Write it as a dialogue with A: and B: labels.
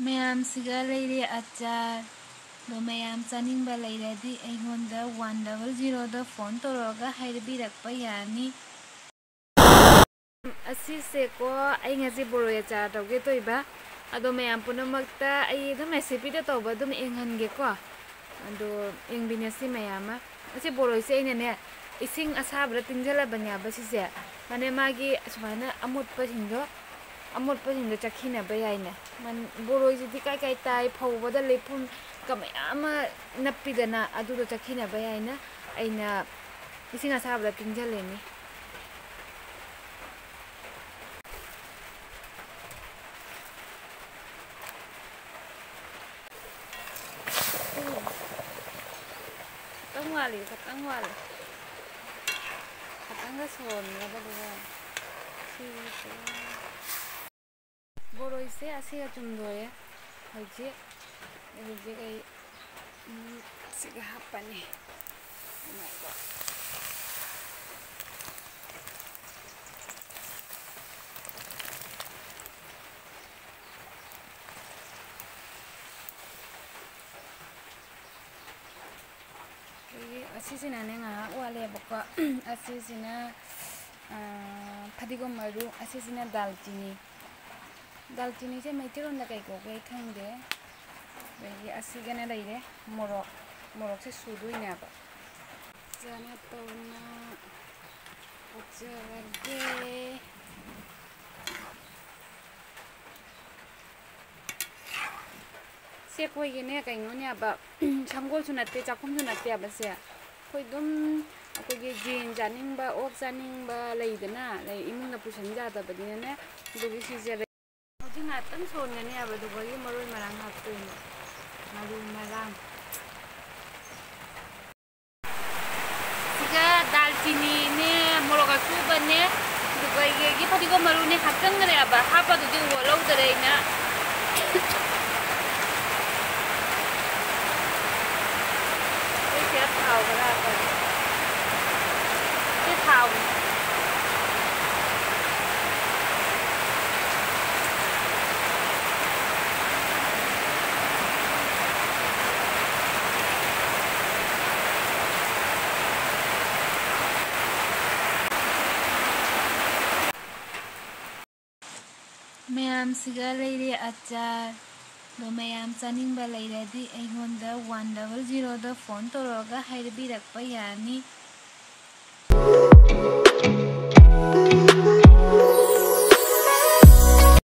A: Mayam siga lady acha do mayam saning ba lady di ay hon da one double zero da phone roga hair bi rak pa yani. Asi se ko ay ngasi boru acha do ge to iba ado mayam puno magta ay do may sipi da to ba do may ngan ge ko ado ing binasi mayam a. Asi boru si ay nene ising asa bratin jala banya basi se. Mane amut pa hindo amot pasin da chakina bayai na man boroi ji dikai kai tai phau bada lepun kamai ama napi da na adu da chakina bayai na aina isina sa bada tinjale ni Tengah lagi, tengah lagi. Tengah lagi, tengah lagi. asiga cumdoya laje laje kayak hmm, siga apa nih oh my god. Asisina nenga wale bakwa asisina na, padigo maru. Asisina dalchini दालचीनी से मैथी रोन गई थे असीगना मरक मरक से सूदना से कोई कई संगोल नाते चाकुम नाते से जेन जानी ओफ जानी लेना इमुना पुसन जादबीन सीजे ꯍꯧꯖꯤꯛ ꯉꯥꯛꯇꯪ ꯁꯣꯟꯒꯅꯤ ꯍꯥꯏꯕ ꯑꯗꯨꯒꯒꯤ ꯃꯔꯣꯏ ꯃꯔꯥꯡ ꯍꯥꯞꯇꯣꯏꯅꯦ ꯃꯔꯨ ꯃꯔꯥꯡ ꯁꯤꯒ ꯗꯥꯜꯆꯤꯅꯤꯅꯦ ꯃꯣꯔꯣꯛ ꯑꯁꯨꯕꯅꯦ ꯑꯗꯨꯒ ꯌꯦꯒꯤ ꯐꯗꯤꯒꯣꯝ ꯃꯔꯨꯅꯦ ꯍꯥꯞꯆꯟꯈ꯭ꯔꯦꯕ ꯍꯥꯞꯄꯗꯨꯗꯤ ꯂꯧꯗꯔꯦ ꯑꯩꯅ ꯊꯥꯎ ꯈꯔ ꯍꯥꯞꯄꯒꯦ ꯁꯤ ꯊꯥꯎꯅꯤ ꯃꯌꯥꯝꯁꯤꯒ ꯂꯩꯔꯦ ꯑꯆꯥꯔ ꯃꯌꯥꯝ ꯆꯥꯅꯤꯡꯕ ꯂꯩꯔꯗꯤ ꯑꯩꯉꯣꯟꯗ ꯋꯥꯟ ꯗꯕꯜ ꯖꯤꯔꯣꯗ ꯐꯣꯟ ꯇꯧꯔꯛꯑꯒ ꯍꯥꯏꯕꯤꯔꯛꯄ ꯌꯥꯅꯤ